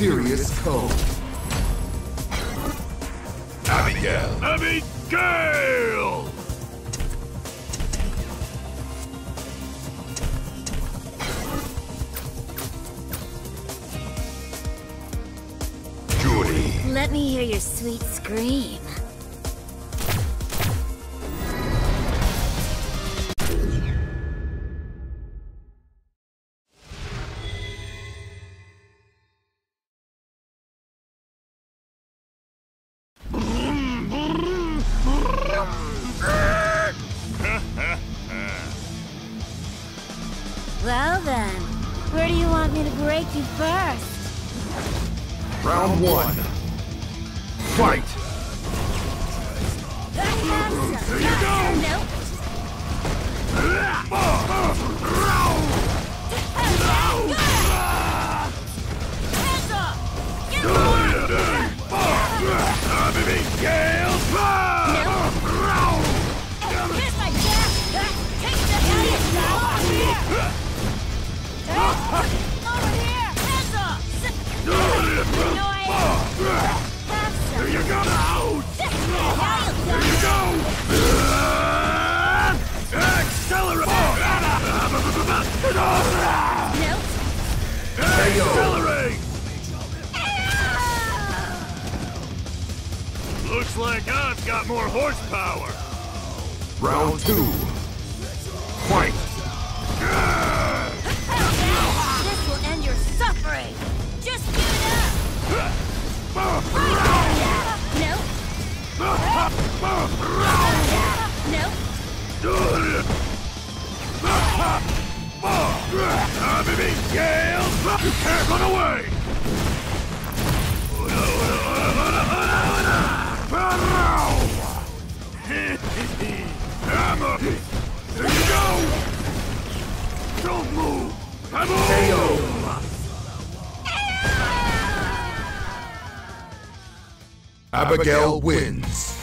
mysterious code. Abigail. Abigail! Juri. Let me hear your sweet scream. Well then, where do you want me to break you first? Round one. Fight! Here you go! Nope. Hands up! Get Abigail! Here's Accelerate! Looks like I've got more horsepower. Round two. Fight! This will end your suffering! Just give it up! Nope. Abigail! You can't run away! There you go! Don't move! Abigail wins.